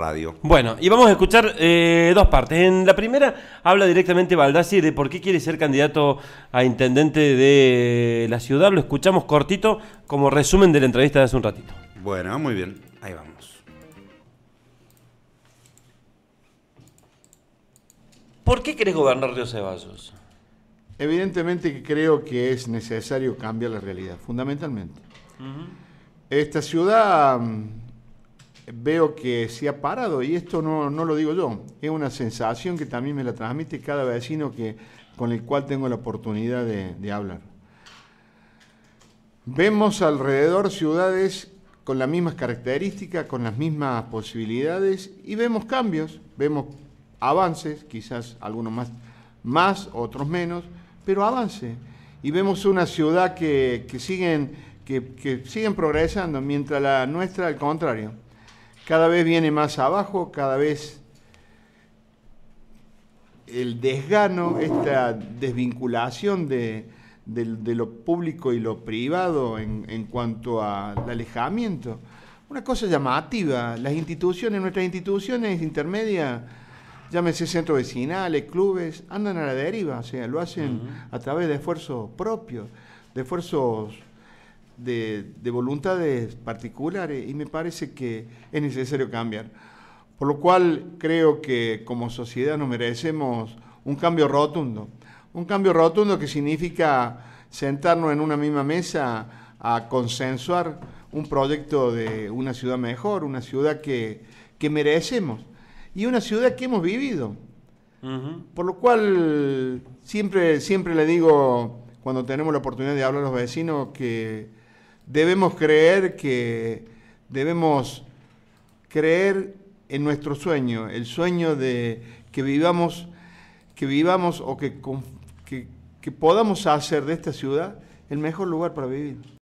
radio. Bueno, y vamos a escuchar eh, dos partes. En la primera habla directamente Baldassi de por qué quiere ser candidato a intendente de la ciudad. Lo escuchamos cortito como resumen de la entrevista de hace un ratito. Bueno, muy bien, ahí vamos. ¿Por qué querés gobernar Río Ceballos? Evidentemente que creo que es necesario cambiar la realidad, fundamentalmente. Esta ciudad mm, veo que se ha parado, y esto no, no lo digo yo, es una sensación que también me la transmite cada vecino que, con el cual tengo la oportunidad de, hablar. Vemos alrededor ciudades con las mismas características, con las mismas posibilidades, y vemos cambios, vemos avances, quizás algunos más, más otros menos, pero avance. Y vemos una ciudad que, que siguen, que, que siguen progresando, mientras la nuestra, al contrario, cada vez viene más abajo, cada vez el desgano, esta desvinculación de, de, de lo público y lo privado en, en cuanto al alejamiento. Una cosa llamativa, las instituciones, nuestras instituciones intermedias, llámese centros vecinales, clubes, andan a la deriva, o sea, lo hacen a través de esfuerzos propios, de esfuerzos de, de, voluntades particulares, y me parece que es necesario cambiar. Por lo cual creo que como sociedad nos merecemos un cambio rotundo, un cambio rotundo que significa sentarnos en una misma mesa a consensuar un proyecto de una ciudad mejor, una ciudad que, que merecemos y una ciudad que hemos vivido. Uh -huh. Por lo cual siempre, siempre le digo, cuando tenemos la oportunidad de hablar a los vecinos, que debemos creer que debemos creer en nuestro sueño, el sueño de que vivamos, que vivamos o que, que, que podamos hacer de esta ciudad el mejor lugar para vivir.